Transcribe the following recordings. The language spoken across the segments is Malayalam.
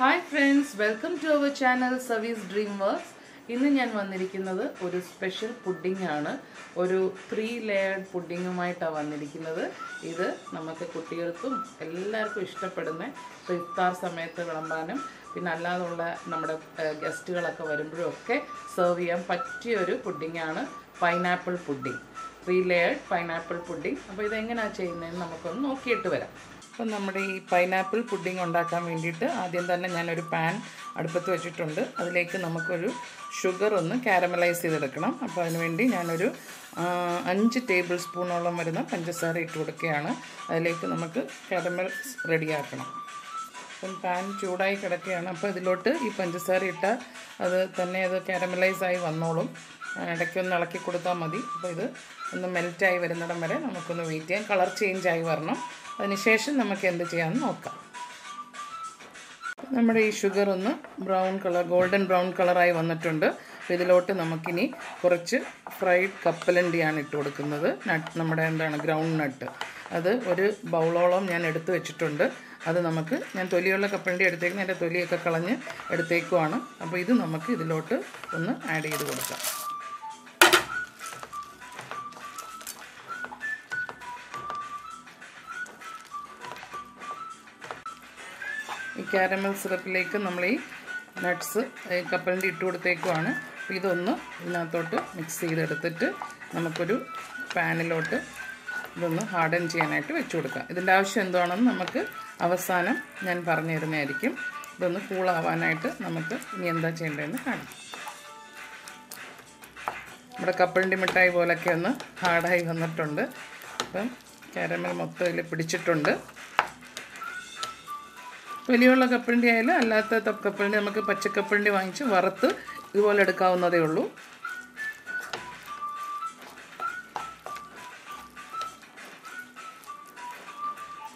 Hi friends welcome to our channel service dream works ഇന്ന് ഞാൻ വന്നിരിക്കുന്നത് ഒരു സ്പെഷ്യൽ പുഡിംഗ് ആണ്. ഒരു ത്രീ ലെയർഡ് പുഡിങ്ങുമായിട്ടാണ് വന്നിരിക്കുന്നത്. ഇത് നമുക്ക് കുട്ടികൾക്കും എല്ലാവർക്കും ഇഷ്ടപ്പെടുന്ന ഇഫ്താർ സമയത്ത് വിളമ്പാനും പിന്നെ അല്ലാതുള്ള നമ്മുടെ ഗസ്റ്റുകളൊക്കെ വരുമ്പോഴും ഒക്കെ സെർവ് ചെയ്യാൻ പറ്റിയ ഒരു പുഡിങ്ങാണ് pineapple pudding three layered pineapple pudding അപ്പോൾ ഇതെങ്ങനെയാണ് ചെയ്യുന്നതെന്ന് നമുക്കൊന്ന് നോക്കിയിട്ട് വരാം. അപ്പം നമ്മുടെ ഈ പൈനാപ്പിൾ പുഡിംഗ് ഉണ്ടാക്കാൻ വേണ്ടിയിട്ട് ആദ്യം തന്നെ ഞാനൊരു പാൻ അടുപ്പത്ത് വെച്ചിട്ടുണ്ട്. അതിലേക്ക് നമുക്കൊരു ഷുഗർ ഒന്ന് കാരമലൈസ് ചെയ്തെടുക്കണം. അപ്പോൾ അതിനുവേണ്ടി ഞാനൊരു അഞ്ച് ടേബിൾ സ്പൂണോളം വരുന്ന പഞ്ചസാര ഇട്ട് കൊടുക്കുകയാണ്. അതിലേക്ക് നമുക്ക് കാരമൽ റെഡിയാക്കണം അപ്പം പാൻ ചൂടായി കിടക്കുകയാണ്. അപ്പോൾ ഇതിലോട്ട് ഈ പഞ്ചസാര ഇട്ടാൽ അത് തന്നെ അത് കാരമലൈസ് ആയി വന്നോളും. ഇടയ്ക്കൊന്ന് ഇളക്കി കൊടുത്താൽ മതി. അപ്പോൾ ഇത് ഒന്ന് മെൽറ്റായി വരുന്നിടം വരെ നമുക്കൊന്ന് വെയിറ്റ് ചെയ്യാം. കളർ ചേഞ്ച് ആയി വരണം. അതിനുശേഷം നമുക്ക് എന്ത് ചെയ്യാമെന്ന് നോക്കാം. നമ്മുടെ ഈ ഷുഗർ ഒന്ന് ബ്രൗൺ കളർ ഗോൾഡൻ ബ്രൗൺ കളറായി വന്നിട്ടുണ്ട്. അപ്പോൾ ഇതിലോട്ട് നമുക്കിനി കുറച്ച് ഫ്രൈഡ് കപ്പലണ്ടിയാണ് ഇട്ട് കൊടുക്കുന്നത്. നട്ട് നമ്മുടെ എന്താണ് ഗ്രൗണ്ട് നട്ട് അത് ഒരു ബൗളോളം ഞാൻ എടുത്തു വെച്ചിട്ടുണ്ട്. അത് നമുക്ക് ഞാൻ തൊലിയുള്ള കപ്പലണ്ടി എടുത്തേക്കുന്നത് എന്റെ തൊലിയൊക്കെ കളഞ്ഞ് എടുത്തേക്കുവാണ്. അപ്പോൾ ഇത് നമുക്ക് ഇതിലോട്ട് ഒന്ന് ആഡ് ചെയ്ത് കൊടുക്കാം. കാരമൽ സിറപ്പിലേക്ക് നമ്മൾ ഈ നട്ട്സ് കപ്പലിന്റെ ഇട്ട് കൊടുത്തേക്കുമാണ് ഇതൊന്ന് ഇതിനകത്തോട്ട് മിക്സ് ചെയ്തെടുത്തിട്ട് നമുക്കൊരു പാനിലോട്ട് ഇതൊന്ന് ഹാർഡൻ ചെയ്യാനായിട്ട് വെച്ച് കൊടുക്കാം. ഇതിന്റെ ആവശ്യം എന്താണെന്ന് നമുക്ക് അവസാനം ഞാൻ പറഞ്ഞു തരുന്നതായിരിക്കും ഇതൊന്ന് കൂളാവാനായിട്ട് നമുക്ക് ഇനി എന്താ ചെയ്യേണ്ടതെന്ന് കാണാം. നമ്മുടെ കപ്പലിന്റെ മിഠായി പോലൊക്കെ ഒന്ന് ഹാർഡായി വന്നിട്ടുണ്ട്. അപ്പം കാരമൽ മൊത്തം ഇതിൽ പിടിച്ചിട്ടുണ്ട്. വലിയുള്ള കപ്പിളിന്റെ ആയാലും അല്ലാത്ത കപ്പിളിന്റെ നമുക്ക് പച്ചക്കപ്പിളിന്റെ വാങ്ങിച്ച് വറുത്ത് ഇതുപോലെ എടുക്കാവുന്നതേ ഉള്ളൂ.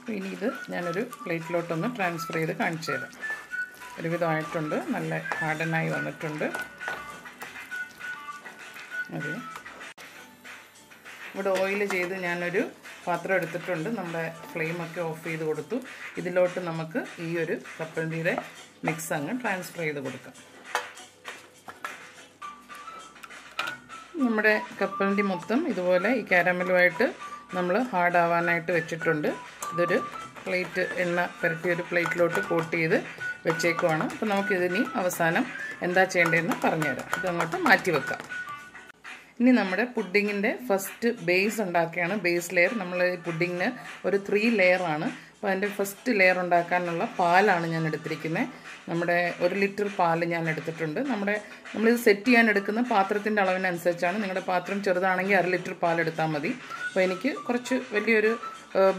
ഇനി ഇത് ഞാനൊരു പ്ലേറ്റിലോട്ടൊന്ന് ട്രാൻസ്ഫർ ചെയ്ത് കാണിച്ചു തരാം. ഒരുവിധമായിട്ടുണ്ട്. നല്ല ഹാർഡനായി വന്നിട്ടുണ്ട്. അതെ. ഇവിടെ ഓയിൽ ചെയ്ത് ഞാനൊരു പാത്രം എടുത്തിട്ടുണ്ട്. നമ്മുടെ ഫ്ലെയിമൊക്കെ ഓഫ് ചെയ്ത് കൊടുത്തു. ഇതിലോട്ട് നമുക്ക് ഈ ഒരു കപ്പലണ്ടിയുടെ മിക്സ് അങ്ങ് ട്രാൻസ്ഫർ ചെയ്ത് കൊടുക്കാം. നമ്മുടെ കപ്പലണ്ടി മൊത്തം ഇതുപോലെ ഈ കാരമലുമായിട്ട് നമ്മൾ ഹാർഡ് ആവാനായിട്ട് വെച്ചിട്ടുണ്ട്. ഇതൊരു പ്ലേറ്റ് എണ്ണ പുരട്ടിയ ഒരു പ്ലേറ്റിലോട്ട് കോട്ട് ചെയ്ത് വെച്ചേക്കുവാണ്. അപ്പോൾ നമുക്കിതിനി അവസാനം എന്താ ചെയ്യേണ്ടതെന്ന് പറഞ്ഞുതരാം. ഇതങ്ങോട്ട് മാറ്റി വെക്കാം ഇനി നമ്മുടെ പുഡിങ്ങിന്റെ ഫസ്റ്റ് ബേസ് ഉണ്ടാക്കുകയാണ് ബേസ് ലെയർ നമ്മൾ ഈ പുഡിങ്ങിന് ഒരു ത്രീ ലെയറാണ് അപ്പോൾ അതിന്റെ ഫസ്റ്റ് ലെയർ ഉണ്ടാക്കാനുള്ള പാലാണ് ഞാൻ എടുത്തിരിക്കുന്നത് നമ്മുടെ ഒരു ലിറ്റർ പാൽ ഞാൻ എടുത്തിട്ടുണ്ട്. നമ്മുടെ നമ്മളിത് സെറ്റ് ചെയ്യാൻ എടുക്കുന്ന പാത്രത്തിന്റെ അളവിനനുസരിച്ചാണ്. നിങ്ങളുടെ പാത്രം ചെറുതാണെങ്കിൽ അര ലിറ്റർ പാൽ എടുത്താൽ മതി. അപ്പോൾ എനിക്ക് കുറച്ച് വലിയൊരു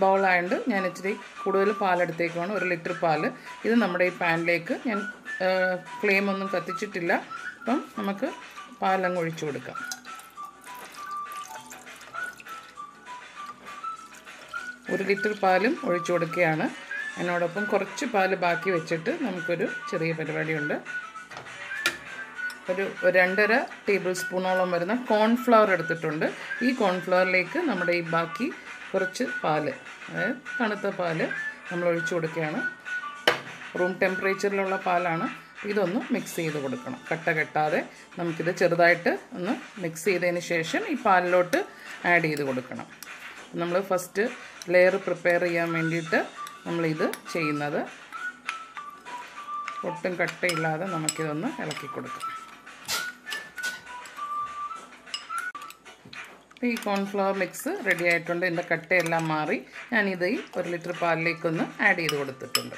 ബൗളായതുകൊണ്ട് ഞാൻ ഇച്ചിരി കൂടുതൽ പാലെടുത്തേക്കുവാണ് ഒരു ലിറ്റർ പാൽ ഇത് നമ്മുടെ ഈ പാനിലേക്ക് ഞാൻ ഫ്ലെയിമൊന്നും കത്തിച്ചിട്ടില്ല. അപ്പം നമുക്ക് പാലങ്ങ് ഒഴിച്ചു കൊടുക്കാം. ഒരു ലിറ്റർ പാലും ഒഴിച്ചു കൊടുക്കുകയാണ്. അതിനോടൊപ്പം കുറച്ച് പാൽ ബാക്കി വെച്ചിട്ട് നമുക്കൊരു ചെറിയ പരിപാടിയുണ്ട്. ഒരു രണ്ടര ടേബിൾ സ്പൂണോളം വരുന്ന കോൺഫ്ലവർ എടുത്തിട്ടുണ്ട്. ഈ കോൺഫ്ലവറിലേക്ക് നമ്മുടെ ഈ ബാക്കി കുറച്ച് പാൽ അതായത് തണുത്ത പാൽ നമ്മൾ ഒഴിച്ചു കൊടുക്കുകയാണ്. റൂം ടെമ്പറേച്ചറിലുള്ള പാലാണ്. ഇതൊന്ന് മിക്സ് ചെയ്ത് കൊടുക്കണം. കട്ട കെട്ടാതെ നമുക്കിത് ചെറുതായിട്ട് ഒന്ന് മിക്സ് ചെയ്തതിന് ശേഷം ഈ പാലിലോട്ട് ആഡ് ചെയ്ത് കൊടുക്കണം. നമ്മൾ ഫസ്റ്റ് ലെയർ പ്രിപ്പയർ ചെയ്യാൻ വേണ്ടിയിട്ട് നമ്മളിത് ചെയ്യുന്നത്. ഒട്ടും കട്ടയില്ലാതെ നമുക്കിതൊന്ന് ഇളക്കി കൊടുക്കാം. ഈ കോൺഫ്ലവർ മിക്സ് റെഡി ആയിട്ടുണ്ട്. ഇതിന്റെ കട്ടയെല്ലാം മാറി ഞാനിത് ഈ ഒരു ലിറ്റർ പാലിലേക്കൊന്ന് ആഡ് ചെയ്ത് കൊടുത്തിട്ടുണ്ട്.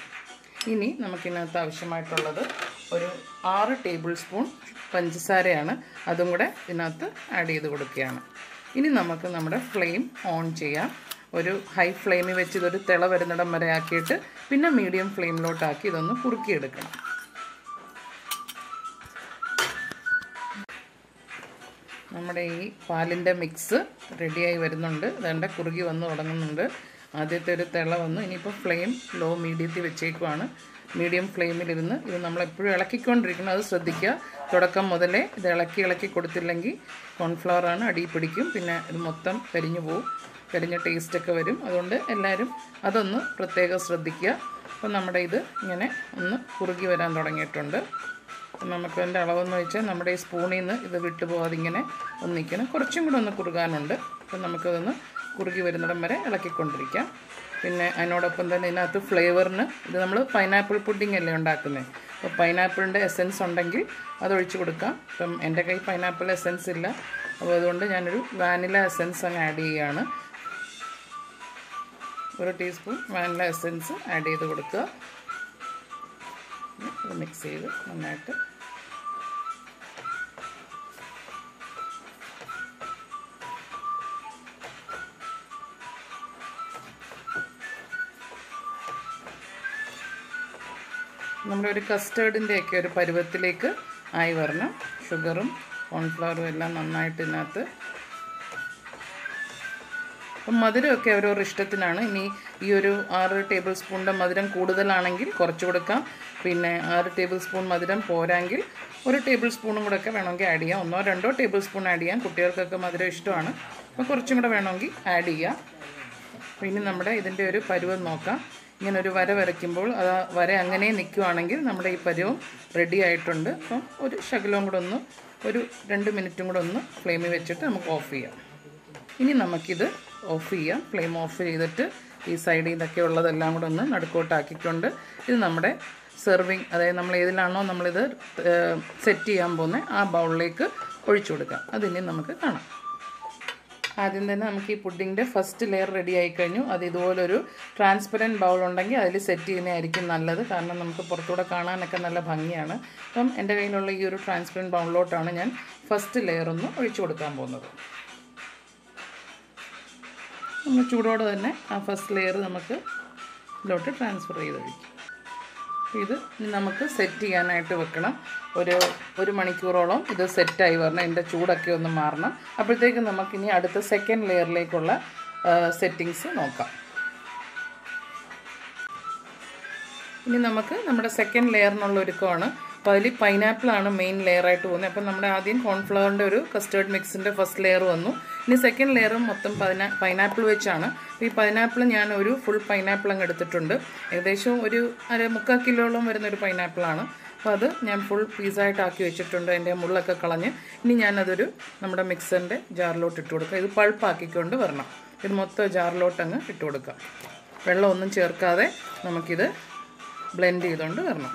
ഇനി നമുക്കിതിനകത്ത് ആവശ്യമായിട്ടുള്ളത് ഒരു ആറ് ടേബിൾ സ്പൂൺ പഞ്ചസാരയാണ്. അതും കൂടെ ഇതിനകത്ത് ആഡ് ചെയ്ത് കൊടുക്കുകയാണ്. ഇനി നമുക്ക് നമ്മുടെ ഫ്ലെയിം ഓൺ ചെയ്യാം. ഒരു ഹൈ ഫ്ലെയിമിൽ വെച്ച് ഇതൊരു തിള വരുന്നിടം വരെ ആക്കിയിട്ട് പിന്നെ മീഡിയം ഫ്ലെയിമിലോട്ടാക്കി ഇതൊന്ന് കുറുക്കിയെടുക്കണം. നമ്മുടെ ഈ പാലിന്റെ മിക്സ് റെഡിയായി വരുന്നുണ്ട്. അതെന്റെ കുറുകി വന്ന് തുടങ്ങുന്നുണ്ട്. ആദ്യത്തെ ഒരു തിള വന്നു ഇനിയിപ്പോൾ ഫ്ലെയിം ലോ മീഡിയത്തിൽ വെച്ചേക്കുവാണ്. മീഡിയം ഫ്ലെയിമിലിരുന്ന് ഇത് നമ്മൾ നമ്മളെപ്പോഴും ഇളക്കിക്കൊണ്ടിരിക്കണം. അത് ശ്രദ്ധിക്കുക. തുടക്കം മുതലേ ഇത് ഇളക്കി ഇളക്കി കൊടുത്തില്ലെങ്കിൽ കോൺഫ്ലവറാണ് അടിയിൽ പിടിക്കും. പിന്നെ ഇത് മൊത്തം കരിഞ്ഞു പോവും. കരിഞ്ഞ ടേസ്റ്റൊക്കെ വരും. അതുകൊണ്ട് എല്ലാവരും അതൊന്ന് പ്രത്യേകം ശ്രദ്ധിക്കുക. അപ്പോൾ നമ്മുടെ ഇത് ഇങ്ങനെ ഒന്ന് കുറുകി വരാൻ തുടങ്ങിയിട്ടുണ്ട്. നമുക്ക് അതിന്റെ അളവെന്ന് വെച്ചാൽ നമ്മുടെ ഈ സ്പൂണിൽ നിന്ന് ഇത് വിട്ടു പോകാതെ ഇങ്ങനെ ഒന്നിക്കണം കുറച്ചും കൂടെ ഒന്ന് കുറുകാനുണ്ട്. അപ്പം നമുക്കതൊന്ന് കുറുകി വരുന്നിടം വരെ ഇളക്കിക്കൊണ്ടിരിക്കാം. പിന്നെ അതിനോടൊപ്പം തന്നെ ഇതിനകത്ത് ഫ്ലേവറിന് ഇത് നമ്മൾ പൈനാപ്പിൾ പുഡിംഗ് അല്ലേ ഉണ്ടാക്കുന്നത് അപ്പോൾ പൈനാപ്പിളിന്റെ എസെൻസ് ഉണ്ടെങ്കിൽ അത് ഒഴിച്ച് കൊടുക്കാം. ഇപ്പം എന്റെ കയ്യിൽ പൈനാപ്പിൾ എസെൻസ് ഇല്ല. അപ്പോൾ അതുകൊണ്ട് ഞാനൊരു വാനില എസെൻസ് അങ്ങ് ആഡ് ചെയ്യുകയാണ് ഒരു ടീസ്പൂൺ വാനില എസെൻസ് ആഡ് ചെയ്ത് കൊടുക്കുക. മിക്സ് ചെയ്ത് നന്നായിട്ട് നമ്മുടെ ഒരു കസ്റ്റേർഡിന്റെയൊക്കെ ഒരു പരുവത്തിലേക്ക് ആയി വരണം. ഷുഗറും കോൺഫ്ലവറും എല്ലാം നന്നായിട്ട് ഇതിനകത്ത്. അപ്പം മധുരമൊക്കെ അവരവരുടെ ഇഷ്ടത്തിനാണ്. ഇനി ഈ ഒരു ആറ് ടേബിൾ സ്പൂണിന്റെ മധുരം കൂടുതലാണെങ്കിൽ കുറച്ച് കൊടുക്കാം. പിന്നെ ആറ് ടേബിൾ സ്പൂൺ മധുരം പോരാങ്കിൽ ഒരു ടേബിൾ സ്പൂണും കൂടെ ഒക്കെ വേണമെങ്കിൽ ആഡ് ചെയ്യാം. ഒന്നോ രണ്ടോ ടേബിൾ സ്പൂൺ ആഡ് ചെയ്യാം. കുട്ടികൾക്കൊക്കെ മധുരം ഇഷ്ടമാണ്. അപ്പോൾ കുറച്ചും കൂടെ വേണമെങ്കിൽ ആഡ് ചെയ്യാം. ഇനി നമ്മുടെ ഇതിന്റെ ഒരു പരുവം നോക്കാം. ഇങ്ങനെ ഒരു വര വരയ്ക്കുമ്പോൾ അത് വര അങ്ങനെ നിൽക്കുവാണെങ്കിൽ നമ്മുടെ ഈ പരുവം റെഡി ആയിട്ടുണ്ട്. അപ്പം ഒരു ശകലവും കൂടെ ഒന്ന് ഒരു രണ്ട് മിനിറ്റും കൂടെ ഒന്ന് ഫ്ലെയിമിൽ വെച്ചിട്ട് നമുക്ക് ഓഫ് ചെയ്യാം. ഇനി നമുക്കിത് ഓഫ് ചെയ്യാം. ഫ്ലെയിം ഓഫ് ചെയ്തിട്ട് ഈ സൈഡിൽ നിന്നൊക്കെ ഉള്ളതെല്ലാം കൂടെ ഒന്ന് നടുക്കോട്ടാക്കിക്കൊണ്ട് ഇത് നമ്മുടെ സെർവിങ് അതായത് നമ്മൾ ഏതിലാണോ നമ്മളിത് സെറ്റ് ചെയ്യാൻ പോകുന്നത് ആ ബൗളിലേക്ക് ഒഴിച്ചു കൊടുക്കാം. അതിനി നമുക്ക് കാണാം. ആദ്യം തന്നെ നമുക്ക് ഈ പുഡിങ്ങിന്റെ ഫസ്റ്റ് ലെയർ റെഡി ആയിക്കഴിഞ്ഞു. അത് ഇതുപോലൊരു ട്രാൻസ്പെറന്റ് ബൗൾ ഉണ്ടെങ്കിൽ അതിൽ സെറ്റ് ചെയ്യുന്നതായിരിക്കും നല്ലത്. കാരണം നമുക്ക് പുറത്തൂടെ കാണാനൊക്കെ നല്ല ഭംഗിയാണ്. അപ്പം എന്റെ കയ്യിലുള്ള ഈ ഒരു ട്രാൻസ്പെറന്റ് ബൗളിലോട്ടാണ് ഞാൻ ഫസ്റ്റ് ലെയർ ഒന്ന് ഒഴിച്ചു കൊടുക്കാൻ പോകുന്നത്. നമ്മൾ ചൂടോടെ തന്നെ ആ ഫസ്റ്റ് ലെയർ നമുക്ക് ഇതിലോട്ട് ട്രാൻസ്ഫർ ചെയ്ത് ഒഴിക്കും. ഇത് നമുക്ക് സെറ്റ് ചെയ്യാനായിട്ട് വെക്കണം. ഒരു ഒരു മണിക്കൂറോളം ഇത് സെറ്റായി വരണം. ഇതിന്റെ ചൂടൊക്കെ ഒന്ന് മാറണം. അപ്പോഴത്തേക്കും നമുക്കിനി അടുത്ത സെക്കൻഡ് ലെയറിലേക്കുള്ള സെറ്റിങ്സ് നോക്കാം. ഇനി നമുക്ക് നമ്മുടെ സെക്കൻഡ് ലെയറിനുള്ള ഒരുക്കമാണ്. അപ്പോൾ അതിൽ പൈനാപ്പിളാണ് മെയിൻ ലെയറായിട്ട് പോകുന്നത്. അപ്പം നമ്മുടെ ആദ്യം കോൺഫ്ലവറിന്റെ ഒരു കസ്റ്റേർഡ് മിക്സിന്റെ ഫസ്റ്റ് ലെയർ വന്നു. ഇനി സെക്കൻഡ് ലെയറും മൊത്തം പതിനാ പൈനാപ്പിൾ വെച്ചാണ്. ഈ പൈനാപ്പിൾ ഞാൻ ഒരു ഫുൾ പൈനാപ്പിൾ അങ്ങ് എടുത്തിട്ടുണ്ട്. ഏകദേശം ഒരു അര മുക്കാൽ കിലോളം വരുന്ന ഒരു പൈനാപ്പിളാണ് അപ്പോൾ അത് ഞാൻ ഫുൾ പീസായിട്ടാക്കി വെച്ചിട്ടുണ്ട്. അതിന്റെ മുള്ളൊക്കെ കളഞ്ഞ് ഇനി ഞാനതൊരു നമ്മുടെ മിക്സറിന്റെ ജാറിലോട്ട് ഇട്ട് കൊടുക്കുക ഇത് പൾപ്പാക്കിക്കൊണ്ട് വരണം. ഇത് മൊത്തം ജാറിലോട്ട് അങ്ങ് ഇട്ട് കൊടുക്കാം. വെള്ളമൊന്നും ചേർക്കാതെ നമുക്കിത് ബ്ലെൻഡ് ചെയ്തുകൊണ്ട് വരണം.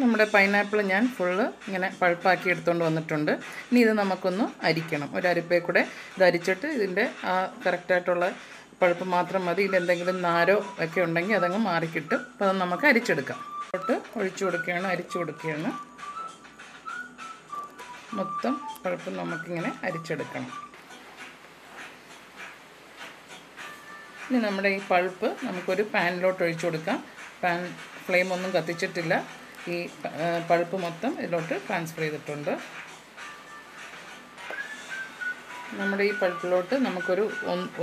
നമ്മുടെ പൈനാപ്പിൾ ഞാൻ ഫുള്ള് ഇങ്ങനെ പഴുപ്പാക്കി എടുത്തുകൊണ്ട് വന്നിട്ടുണ്ട്. ഇനി ഇത് നമുക്കൊന്ന് അരിക്കണം. ഒരു അരിപ്പേ കൂടെ ഇത് അരിച്ചിട്ട് ഇതിന്റെ ആ കറക്റ്റായിട്ടുള്ള പഴുപ്പ് മാത്രം മതി. ഇതിലെന്തെങ്കിലും നാരോ ഒക്കെ ഉണ്ടെങ്കിൽ അതങ്ങ് മാറിക്കിട്ടും. അപ്പോൾ അത് നമുക്ക് അരിച്ചെടുക്കാം. തൊട്ട് ഒഴിച്ചു കൊടുക്കുകയാണ് അരിച്ചു കൊടുക്കുകയാണ്. മൊത്തം പഴുപ്പ് നമുക്കിങ്ങനെ അരിച്ചെടുക്കണം. ഇനി നമ്മുടെ ഈ പഴുപ്പ് നമുക്കൊരു പാനിലോട്ട് ഒഴിച്ചു കൊടുക്കാം. പാൻ ഫ്ലെയിം ഒന്നും കത്തിച്ചിട്ടില്ല. ഈ പഴുപ്പ് മൊത്തം ഇതിലോട്ട് ട്രാൻസ്ഫർ ചെയ്തിട്ടുണ്ട്. നമ്മുടെ ഈ പഴുപ്പിലോട്ട് നമുക്കൊരു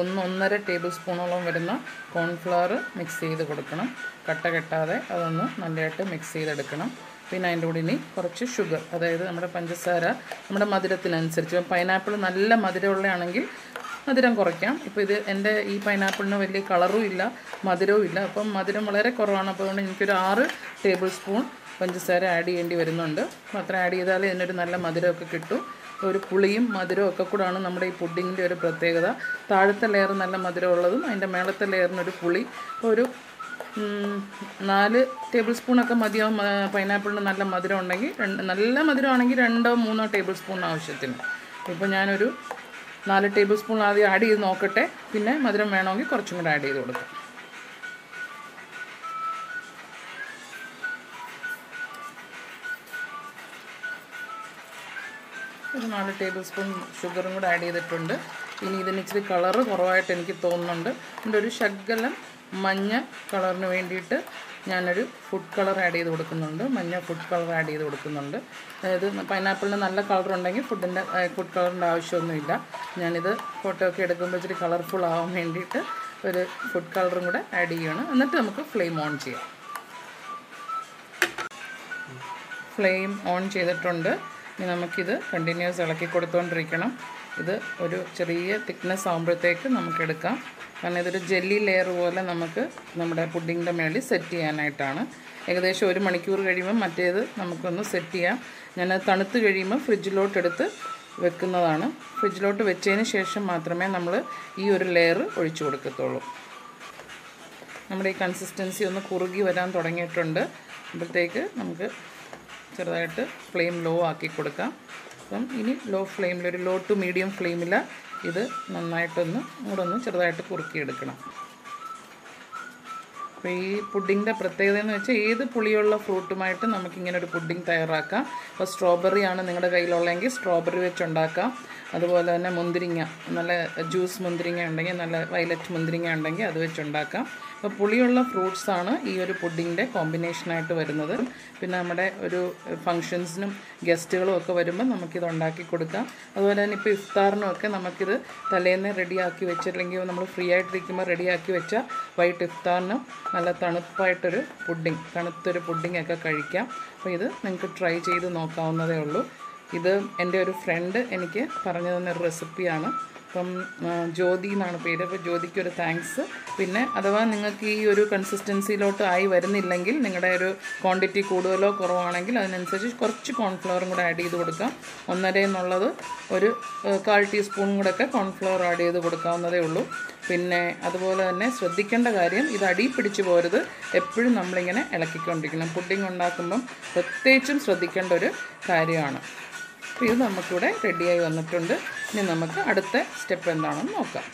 ഒന്ന് ഒന്നര ടേബിൾ സ്പൂണോളം വരുന്ന കോൺഫ്ലവർ മിക്സ് ചെയ്ത് കൊടുക്കണം. കട്ട കെട്ടാതെ അതൊന്ന് നല്ലതായിട്ട് മിക്സ് ചെയ്തെടുക്കണം. പിന്നെ അതിന്റെ കൂടെ ഇനി കുറച്ച് ഷുഗർ അതായത് നമ്മുടെ പഞ്ചസാര നമ്മുടെ മധുരത്തിനനുസരിച്ച്. പൈനാപ്പിൾ നല്ല മധുരമുള്ളതാണെങ്കിൽ മധുരം കുറയ്ക്കാം. ഇപ്പോൾ ഇത് എന്റെ ഈ പൈനാപ്പിളിന് വലിയ കളറും ഇല്ല മധുരവും ഇല്ല. അപ്പം മധുരം വളരെ കുറവാണ്. അപ്പോൾ അതുകൊണ്ട് എനിക്കൊരു ആറ് ടേബിൾ സ്പൂൺ പഞ്ചസാര ആഡ് ചെയ്യേണ്ടി വരുന്നുണ്ട്. അത്ര ആഡ് ചെയ്താൽ ഇതിനൊരു നല്ല മധുരമൊക്കെ കിട്ടും. ഒരു പുളിയും മധുരവും ഒക്കെ കൂടാണ് നമ്മുടെ ഈ പുഡിങ്ങിന്റെ ഒരു പ്രത്യേകത. താഴത്തെ ലെയർ നല്ല മധുരമുള്ളതും അതിന്റെ മേളത്തെ ലെയറിനൊരു പുളി. ഒരു നാല് ടേബിൾ സ്പൂണൊക്കെ മതിയാവും. പൈനാപ്പിളിന് നല്ല മധുരം ഉണ്ടെങ്കിൽ രണ്ട് നല്ല മധുരമാണെങ്കിൽ രണ്ടോ മൂന്നോ ടേബിൾ സ്പൂൺ ആവശ്യത്തിന്. ഇപ്പോൾ ഞാനൊരു നാല് ടേബിൾ സ്പൂൺ ആദ്യം ആഡ് ചെയ്ത് നോക്കട്ടെ. പിന്നെ മധുരം വേണമെങ്കിൽ കുറച്ചും കൂടെ ആഡ് ചെയ്ത് കൊടുക്കാം. ഒരു നാല് ടേബിൾ സ്പൂൺ ഷുഗറും കൂടെ ആഡ് ചെയ്തിട്ടുണ്ട്. ഇനി ഇതിന് ഇച്ചിരി കളറ് കുറവായിട്ട് എനിക്ക് തോന്നുന്നുണ്ട്. എന്റെ ഒരു ശകലം മഞ്ഞ കളറിന് വേണ്ടിയിട്ട് ഞാനൊരു ഫുഡ് കളർ ആഡ് ചെയ്ത് കൊടുക്കുന്നുണ്ട്. മഞ്ഞ ഫുഡ് കളർ ആഡ് ചെയ്ത് കൊടുക്കുന്നുണ്ട്. അതായത് പൈനാപ്പിളിന് നല്ല കളർ ഉണ്ടെങ്കിൽ ഫുഡിന്റെ ഫുഡ് കളറിന്റെ ആവശ്യമൊന്നുമില്ല. ഞാനിത് ഫോട്ടോ ഒക്കെ എടുക്കുമ്പോൾ ഇച്ചിരി കളർഫുൾ ആവാൻ വേണ്ടിയിട്ട് ഒരു ഫുഡ് കളറും കൂടെ ആഡ് ചെയ്യുകയാണ് എന്നിട്ട് നമുക്ക് ഫ്ലെയിം ഓൺ ചെയ്യാം. ഫ്ലെയിം ഓൺ ചെയ്തിട്ടുണ്ട്. ഇനി നമുക്കിത് കണ്ടിന്യൂസ് ഇളക്കി കൊടുത്തുകൊണ്ടിരിക്കണം ഇത് ഒരു ചെറിയ തിക്നെസ് ആകുമ്പോഴത്തേക്ക് നമുക്കെടുക്കാം. കാരണം ഇതൊരു ജെല്ലി ലെയർ പോലെ നമുക്ക് നമ്മുടെ പുഡിങ്ങിന്റെ മേളിൽ സെറ്റ് ചെയ്യാനായിട്ടാണ്. ഏകദേശം ഒരു മണിക്കൂർ കഴിയുമ്പോൾ മറ്റേത് നമുക്കൊന്ന് സെറ്റ് ചെയ്യാം. ഞാനത് തണുത്ത് കഴിയുമ്പോൾ ഫ്രിഡ്ജിലോട്ടെടുത്ത് വെക്കുന്നതാണ്. ഫ്രിഡ്ജിലോട്ട് വെച്ചതിന് ശേഷം മാത്രമേ നമ്മൾ ഈ ഒരു ലെയർ ഒഴിച്ചു കൊടുക്കത്തുള്ളൂ. നമ്മുടെ ഈ കൺസിസ്റ്റൻസി ഒന്ന് കുറുകി വരാൻ തുടങ്ങിയിട്ടുണ്ട്. അപ്പോഴത്തേക്ക് നമുക്ക് ചെറുതായിട്ട് ഫ്ലെയിം ലോ ആക്കി കൊടുക്കാം. അപ്പം ഇനി ലോ ഫ്ലെയിമിൽ ഒരു ലോ ടു മീഡിയം ഫ്ലെയിമിൽ ഇത് നന്നായിട്ടൊന്ന് കൂടെ ഒന്ന് ചെറുതായിട്ട് കുറുക്കിയെടുക്കണം. അപ്പോൾ ഈ പുഡിങ്ങിന്റെ പ്രത്യേകത എന്ന് വെച്ചാൽ ഏത് പുളിയുള്ള ഫ്രൂട്ടുമായിട്ട് നമുക്കിങ്ങനെ ഒരു പുഡിങ് തയ്യാറാക്കാം. അപ്പോൾ സ്ട്രോബെറി ആണ് നിങ്ങളുടെ കയ്യിലുള്ളതെങ്കിൽ സ്ട്രോബെറി വെച്ചുണ്ടാക്കാം. അതുപോലെ തന്നെ മുന്തിരിങ്ങ നല്ല ജ്യൂസ് മുന്തിരിങ്ങ ഉണ്ടെങ്കിൽ നല്ല വയലറ്റ് മുന്തിരിങ്ങ ഉണ്ടെങ്കിൽ അത് വെച്ചുണ്ടാക്കാം. അപ്പോൾ പുളിയുള്ള ഫ്രൂട്ട്സാണ് ഈ ഒരു പുഡിങ്ങിന്റെ കോമ്പിനേഷനായിട്ട് വരുന്നത്. പിന്നെ നമ്മുടെ ഒരു ഫങ്ഷൻസിനും ഗസ്റ്റുകളും ഒക്കെ വരുമ്പോൾ നമുക്കിത് ഉണ്ടാക്കി കൊടുക്കാം. അതുപോലെ തന്നെ ഇപ്പോൾ ഇഫ്താറിനും ഒക്കെ നമുക്കിത് തലേന്ന് റെഡിയാക്കി വെച്ചില്ലെങ്കിൽ നമ്മൾ ഫ്രീ ആയിട്ടിരിക്കുമ്പോൾ റെഡിയാക്കി വെച്ചാൽ വൈകിട്ട് ഇഫ്താറിനും നല്ല തണുപ്പായിട്ടൊരു പുഡിങ് തണുത്തൊരു പുഡിങ് ഒക്കെ കഴിക്കാം. അപ്പോൾ ഇത് നിങ്ങൾക്ക് ട്രൈ ചെയ്ത് നോക്കാവുന്നതേ ഉള്ളൂ. ഇത് എന്റെ ഒരു ഫ്രണ്ട് എനിക്ക് പറഞ്ഞു തന്നൊരു റെസിപ്പിയാണ് അപ്പം ജ്യോതി എന്നാണ് പേര്. അപ്പോൾ ജ്യോതിക്ക് ഒരു താങ്ക്സ് പിന്നെ അഥവാ നിങ്ങൾക്ക് ഈ ഒരു കൺസിസ്റ്റൻസിയിലോട്ട് ആയി വരുന്നില്ലെങ്കിൽ നിങ്ങളുടെ ഒരു ക്വാണ്ടിറ്റി കൂടുതലോ കുറവാണെങ്കിൽ അതിനനുസരിച്ച് കുറച്ച് കോൺഫ്ലവറും കൂടെ ആഡ് ചെയ്ത് കൊടുക്കാം. ഒന്നര എന്നുള്ളത് ഒരു കാൽ ടീസ്പൂൺ കൂടെ ഒക്കെ കോൺഫ്ലവർ ആഡ് ചെയ്ത് കൊടുക്കാവുന്നതേ ഉള്ളൂ. പിന്നെ അതുപോലെ തന്നെ ശ്രദ്ധിക്കേണ്ട കാര്യം ഇത് അടി പിടിച്ചു പോരുത്. എപ്പോഴും നമ്മളിങ്ങനെ ഇളക്കിക്കൊണ്ടിരിക്കണം. പുഡിംഗ് ഉണ്ടാക്കുമ്പം പ്രത്യേകിച്ചും ശ്രദ്ധിക്കേണ്ട ഒരു കാര്യമാണ്. അപ്പോൾ ഇത് നമുക്കിവിടെ റെഡിയായി വന്നിട്ടുണ്ട്. ഇനി നമുക്ക് അടുത്ത സ്റ്റെപ്പ് എന്താണെന്ന് നോക്കാം.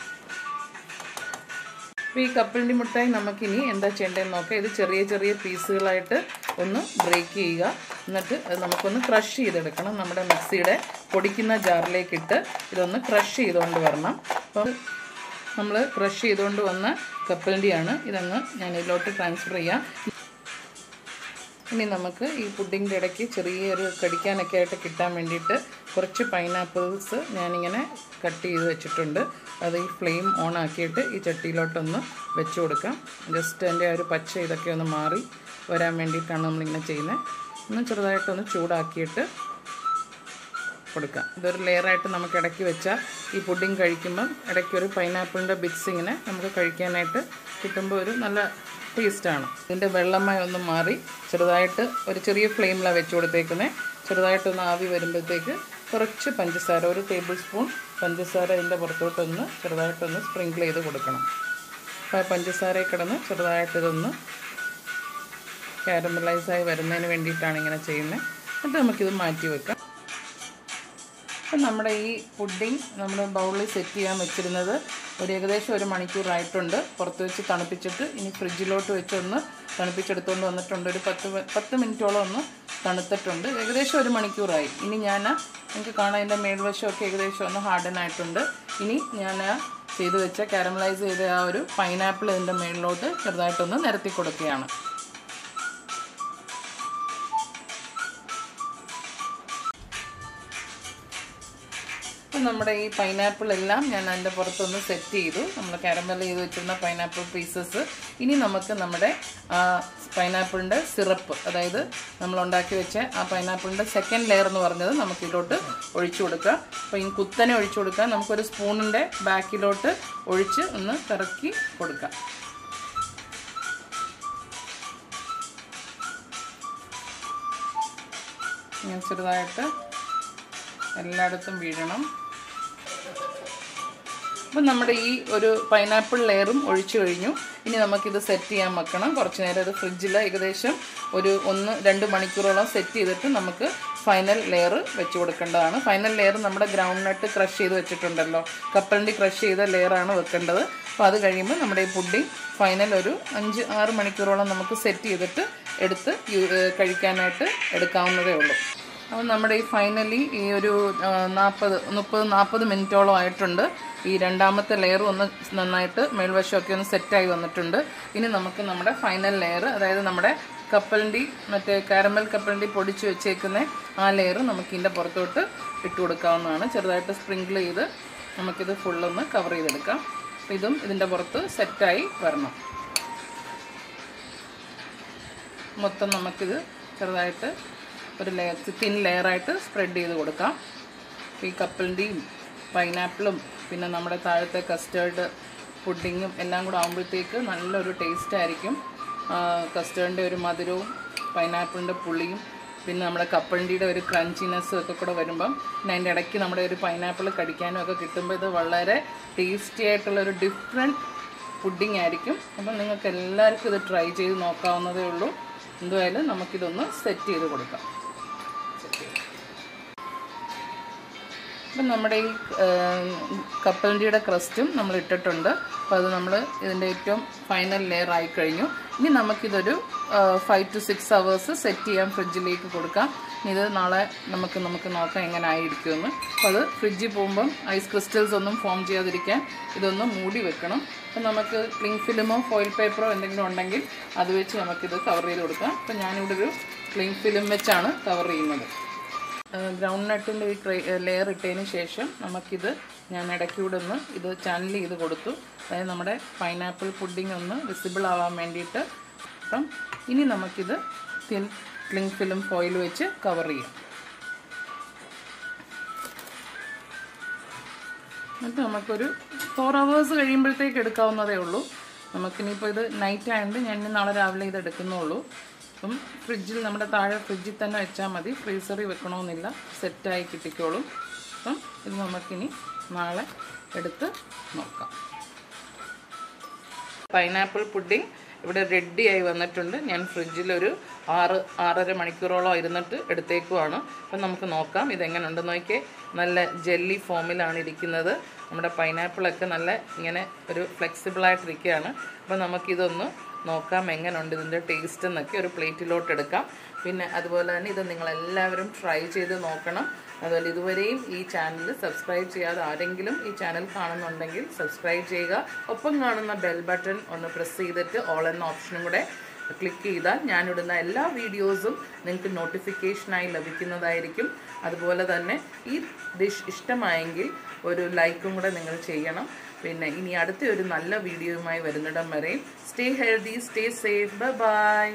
അപ്പോൾ ഈ കപ്പലിന്റെ മുട്ടായി നമുക്കിനി എന്താ ചെയ്യേണ്ടതെന്ന് നോക്കാം. ഇത് ചെറിയ ചെറിയ പീസുകളായിട്ട് ഒന്ന് ബ്രേക്ക് ചെയ്യുക. എന്നിട്ട് അത് നമുക്കൊന്ന് ക്രഷ് ചെയ്തെടുക്കണം. നമ്മുടെ മിക്സിയുടെ പൊടിക്കുന്ന ജാറിലേക്കിട്ട് ഇതൊന്ന് ക്രഷ് ചെയ്തുകൊണ്ട് വരണം. അപ്പം നമ്മൾ ക്രഷ് ചെയ്തുകൊണ്ട് വന്ന കപ്പലിന്റെയാണ്. ഇതങ്ങ് ഞാൻ ഇതിലോട്ട് ട്രാൻസ്ഫർ ചെയ്യാം. ഇനി നമുക്ക് ഈ പുഡിങ്ങിന്റെ ഇടയ്ക്ക് ചെറിയൊരു കടിക്കാനൊക്കെ ആയിട്ട് കിട്ടാൻ വേണ്ടിയിട്ട് കുറച്ച് പൈനാപ്പിൾസ് ഞാനിങ്ങനെ കട്ട് ചെയ്ത് വെച്ചിട്ടുണ്ട്. അത് ഈ ഫ്ലെയിം ഓൺ ആക്കിയിട്ട് ഈ ചട്ടിയിലോട്ടൊന്ന് വെച്ച് കൊടുക്കാം. ജസ്റ്റ് അതിന്റെ ആ ഒരു പച്ച ഇതൊക്കെ ഒന്ന് മാറി വരാൻ വേണ്ടിയിട്ടാണ് നമ്മളിങ്ങനെ ചെയ്യുന്നത്. ഒന്ന് ചെറുതായിട്ടൊന്ന് ചൂടാക്കിയിട്ട് കൊടുക്കാം. ഇതൊരു ലെയറായിട്ട് നമുക്ക് ഇടയ്ക്ക് വെച്ചാൽ ഈ പുഡിങ് കഴിക്കുമ്പം ഇടയ്ക്ക് ഒരു പൈനാപ്പിളിന്റെ ബിറ്റ്സ് ഇങ്ങനെ നമുക്ക് കഴിക്കാനായിട്ട് കിട്ടുമ്പോൾ ഒരു നല്ല ടേസ്റ്റാണ് ഇതിന്റെ വെള്ളമായി ഒന്ന് മാറി ചെറുതായിട്ട് ഒരു ചെറിയ ഫ്ലെയിമിലാണ് വെച്ച് കൊടുത്തേക്കുന്നത് ചെറുതായിട്ടൊന്ന് ആവി വരുമ്പോഴത്തേക്ക് കുറച്ച് പഞ്ചസാര ഒരു ടേബിൾ സ്പൂൺ പഞ്ചസാര ഇതിന്റെ പുറത്തോട്ടൊന്ന് ചെറുതായിട്ടൊന്ന് സ്പ്രിങ്കിൾ ചെയ്ത് കൊടുക്കണം. അപ്പോൾ ആ പഞ്ചസാരയിൽ കിടന്ന് ചെറുതായിട്ടിതൊന്ന് ക്യാരമലൈസായി വരുന്നതിന് വേണ്ടിയിട്ടാണ് ഇങ്ങനെ ചെയ്യുന്നത് എന്നിട്ട് നമുക്കിത് മാറ്റി വെക്കാം. അപ്പം നമ്മുടെ ഈ പുഡിംഗ് നമ്മൾ ബൗളിൽ സെറ്റ് ചെയ്യാൻ വെച്ചിരുന്നത് ഒരു ഏകദേശം ഒരു മണിക്കൂറായിട്ടുണ്ട്. പുറത്ത് വെച്ച് തണുപ്പിച്ചിട്ട് ഇനി ഫ്രിഡ്ജിലോട്ട് വെച്ചൊന്ന് തണുപ്പിച്ചെടുത്തുകൊണ്ട് വന്നിട്ടുണ്ട്. ഒരു പത്ത് പത്ത് മിനിറ്റോളം ഒന്ന് തണുത്തിട്ടുണ്ട്. ഏകദേശം ഒരു മണിക്കൂറായി. ഇനി ഞാൻ നിങ്ങൾക്ക് കാണാൻ അതിന്റെ മേൽവശമൊക്കെ ഏകദേശം ഒന്ന് ഹാർഡൻ ആയിട്ടുണ്ട്. ഇനി ഞാൻ ചെയ്ത് വെച്ച കാരമലൈസ് ചെയ്ത ആ ഒരു പൈനാപ്പിൾ ഇതിന്റെ മേളിലോട്ട് ചെറുതായിട്ടൊന്ന് നിരത്തി കൊടുക്കുകയാണ്. നമ്മുടെ ഈ പൈനാപ്പിൾ എല്ലാം ഞാൻ അതിന്റെ പുറത്തൊന്ന് സെറ്റ് ചെയ്തു. നമ്മൾ കാരമൽ ചെയ്ത് വെച്ചിരുന്ന പൈനാപ്പിൾ പീസസ് ഇനി നമുക്ക് നമ്മുടെ പൈനാപ്പിളിന്റെ സിറപ്പ്. അതായത് നമ്മൾ ഉണ്ടാക്കി വെച്ച ആ പൈനാപ്പിളിന്റെ സെക്കൻഡ് ലെയർ എന്ന് പറഞ്ഞത് നമുക്കിതിലോട്ട് ഒഴിച്ചു കൊടുക്കാം. അപ്പോൾ ഈ കുത്തനെ ഒഴിച്ചു കൊടുക്കാം. നമുക്കൊരു സ്പൂണിന്റെ ബാക്കിലോട്ട് ഒഴിച്ച് ഒന്ന് കറക്കി കൊടുക്കാം. ഇങ്ങനെ ചെറുതായിട്ട് എല്ലായിടത്തും വീഴണം. അപ്പം നമ്മുടെ ഈ ഒരു പൈനാപ്പിൾ ലെയറും ഒഴിച്ചു കഴിഞ്ഞു. ഇനി നമുക്കിത് സെറ്റ് ചെയ്യാൻ വെക്കണം. കുറച്ച് നേരം അത് ഫ്രിഡ്ജിൽ ഏകദേശം ഒരു ഒന്ന് രണ്ട് മണിക്കൂറോളം സെറ്റ് ചെയ്തിട്ട് നമുക്ക് ഫൈനൽ ലെയർ വെച്ച് കൊടുക്കേണ്ടതാണ്. ഫൈനൽ ലെയർ നമ്മുടെ ഗ്രൗണ്ട് നട്ട് ക്രഷ് ചെയ്ത് വെച്ചിട്ടുണ്ടല്ലോ. കപ്പലിന്റെ ക്രഷ് ചെയ്ത ലെയറാണ് വെക്കേണ്ടത്. അപ്പോൾ അത് കഴിയുമ്പോൾ നമ്മുടെ ഈ പുഡിംഗ് ഫൈനൽ ഒരു അഞ്ച് ആറ് മണിക്കൂറോളം നമുക്ക് സെറ്റ് ചെയ്തിട്ട് എടുത്ത് കഴിക്കാനായിട്ട് എടുക്കാവുന്നതേ ഉള്ളൂ. അപ്പോൾ നമ്മുടെ ഈ ഫൈനലി ഈ ഒരു നാൽപ്പത് മുപ്പത് നാൽപ്പത് മിനിറ്റോളം ആയിട്ടുണ്ട്. ഈ രണ്ടാമത്തെ ലെയർ ഒന്ന് നന്നായിട്ട് മേൽവശമൊക്കെ ഒന്ന് സെറ്റായി വന്നിട്ടുണ്ട്. ഇനി നമുക്ക് നമ്മുടെ ഫൈനൽ ലെയർ അതായത് നമ്മുടെ കപ്പലിന്റെ മറ്റേ കാരമൽ കപ്പലിന്റെ പൊടിച്ച് വെച്ചേക്കുന്ന ആ ലെയർ നമുക്ക് ഇതിന്റെ പുറത്തോട്ട് ഇട്ട് കൊടുക്കാവുന്നതാണ്. ചെറുതായിട്ട് സ്പ്രിങ്കിൾ ചെയ്ത് നമുക്കിത് ഫുള്ളൊന്ന് കവർ ചെയ്തെടുക്കാം. ഇതും ഇതിന്റെ പുറത്ത് സെറ്റായി വരണം. മൊത്തം നമുക്കിത് ചെറുതായിട്ട് ഒരു ലെയർ തിൻ ലെയറായിട്ട് സ്പ്രെഡ് ചെയ്ത് കൊടുക്കാം. ഈ കപ്പലിന്റെയും പൈനാപ്പിളും പിന്നെ നമ്മുടെ താഴത്തെ കസ്റ്റേർഡ് പുഡിങ്ങും എല്ലാം കൂടെ ആകുമ്പോഴത്തേക്ക് നല്ലൊരു ടേസ്റ്റ് ആയിരിക്കും. കസ്റ്റേർഡിന്റെ ഒരു മധുരവും പൈനാപ്പിളിന്റെ പുളിയും പിന്നെ നമ്മുടെ കപ്പലിന്റെ ഒരു ക്രഞ്ചിനെസ്സും ഒക്കെ കൂടെ വരുമ്പം പിന്നെ അതിന്റെ ഇടയ്ക്ക് നമ്മുടെ ഒരു പൈനാപ്പിൾ കടിക്കാനും ഒക്കെ കിട്ടുമ്പോൾ ഇത് വളരെ ടേസ്റ്റി ആയിട്ടുള്ള ഒരു ഡിഫറെന്റ് പുഡിംഗ് ആയിരിക്കും. അപ്പം നിങ്ങൾക്ക് എല്ലാവർക്കും ഇത് ട്രൈ ചെയ്ത് നോക്കാവുന്നതേ ഉള്ളൂ. എന്തായാലും നമുക്കിതൊന്ന് സെറ്റ് ചെയ്ത് കൊടുക്കാം. അപ്പം നമ്മുടെ ഈ കപ്പലണ്ടിയുടെ ക്രസ്റ്റും നമ്മൾ ഇട്ടിട്ടുണ്ട്. അപ്പോൾ അത് നമ്മൾ ഇതിന്റെ ഏറ്റവും ഫൈനൽ ലെയർ ആയി കഴിഞ്ഞു. ഇനി നമുക്കിതൊരു five to six hours set ചെയ്യാൻ ഫ്രിഡ്ജിലേക്ക് കൊടുക്കാം. ഇത് നാളെ നമുക്ക് നമുക്ക് നോക്കാം എങ്ങനെ ആയിരിക്കുമെന്ന്. അപ്പോൾ അത് ഫ്രിഡ്ജിൽ പോകുമ്പം ഐസ് ക്രിസ്റ്റൽസ് ഒന്നും ഫോം ചെയ്യാതിരിക്കാൻ ഇതൊന്ന് മൂടി വെക്കണം. അപ്പം നമുക്ക് ക്ലിങ് ഫിലിമോ ഫോയിൽ പേപ്പറോ എന്തെങ്കിലും ഉണ്ടെങ്കിൽ അത് വെച്ച് നമുക്കിത് കവർ ചെയ്ത് കൊടുക്കാം. അപ്പം ഞാനിവിടെ ഒരു ക്ലിങ് ഫിലിം വെച്ചാണ് കവർ ചെയ്യുന്നത്. ഗ്രൗണ്ട് നട്ടിന്റെ ഈ ട്രേ ലെയർ ഇട്ടതിന് ശേഷം നമുക്കിത് ഞാൻ ഇടയ്ക്കൂടെ ഇത് ചാനൽ ചെയ്ത് കൊടുത്തു. അതായത് നമ്മുടെ പൈനാപ്പിൾ പുഡിംഗ് ഒന്ന് വിസിബിൾ ആവാൻ വേണ്ടിയിട്ട് അപ്പം ഇനി നമുക്കിത് തിൻ ക്ലിങ് ഫിലിം ഫോയിൽ വെച്ച് കവർ ചെയ്യാം. എന്നിട്ട് നമുക്കൊരു ഫോർ അവേഴ്സ് കഴിയുമ്പോഴത്തേക്ക് എടുക്കാവുന്നതേ ഉള്ളൂ. നമുക്കിനിയിപ്പോൾ ഇത് നൈറ്റ് ആയതുകൊണ്ട് ഞാൻ നാളെ രാവിലെ ഇത് എടുക്കുന്നുള്ളൂ അപ്പം ഫ്രിഡ്ജിൽ നമ്മുടെ താഴെ ഫ്രിഡ്ജിൽ തന്നെ വെച്ചാൽ മതി. ഫ്രീസറിൽ വെക്കണമെന്നില്ല. സെറ്റായി കിട്ടിക്കോളും. അപ്പം ഇത് നമുക്കിനി നാളെ എടുത്ത് നോക്കാം. പൈനാപ്പിൾ പുഡിംഗ് ഇവിടെ റെഡിയായി വന്നിട്ടുണ്ട്. ഞാൻ ഫ്രിഡ്ജിലൊരു ആറ് ആറര മണിക്കൂറോളം ഇരുന്നിട്ട് എടുത്തേക്കുവാണ്. അപ്പം നമുക്ക് നോക്കാം. ഇതെങ്ങനെ ഉണ്ടെന്ന് നോക്കിയേ. നല്ല ജെല്ലി ഫോമിലാണ് ഇരിക്കുന്നത്. നമ്മുടെ പൈനാപ്പിളൊക്കെ നല്ല ഇങ്ങനെ ഒരു ഫ്ലെക്സിബിളായിട്ടിരിക്കുകയാണ് അപ്പം നമുക്കിതൊന്ന് നോക്കാം എങ്ങനെയുണ്ട് ഇതിന്റെ ടേസ്റ്റ് എന്നൊക്കെ ഒരു പ്ലേറ്റിലോട്ട് എടുക്കാം. പിന്നെ അതുപോലെ തന്നെ ഇത് നിങ്ങളെല്ലാവരും ട്രൈ ചെയ്ത് നോക്കണം. അതുപോലെ ഇതുവരെയും ഈ ചാനൽ സബ്സ്ക്രൈബ് ചെയ്യാതെ ആരെങ്കിലും ഈ ചാനൽ കാണുന്നുണ്ടെങ്കിൽ സബ്സ്ക്രൈബ് ചെയ്യുക. ഒപ്പം കാണുന്ന ബെൽ ബട്ടൺ ഒന്ന് പ്രസ് ചെയ്തിട്ട് ഓൾ എന്ന ഓപ്ഷനും കൂടെ ക്ലിക്ക് ചെയ്താൽ ഞാനിടുന്ന എല്ലാ വീഡിയോസും നിങ്ങൾക്ക് നോട്ടിഫിക്കേഷനായി ലഭിക്കുന്നതായിരിക്കും. അതുപോലെ തന്നെ ഈ ഡിഷ് ഇഷ്ടമായെങ്കിൽ ഒരു ലൈക്കും കൂടെ നിങ്ങൾ ചെയ്യണം. പിന്നെ ഇനി അടുത്ത ഒരു നല്ല വീഡിയോയുമായി വരുന്നിടം വരെയും stay healthy stay safe bye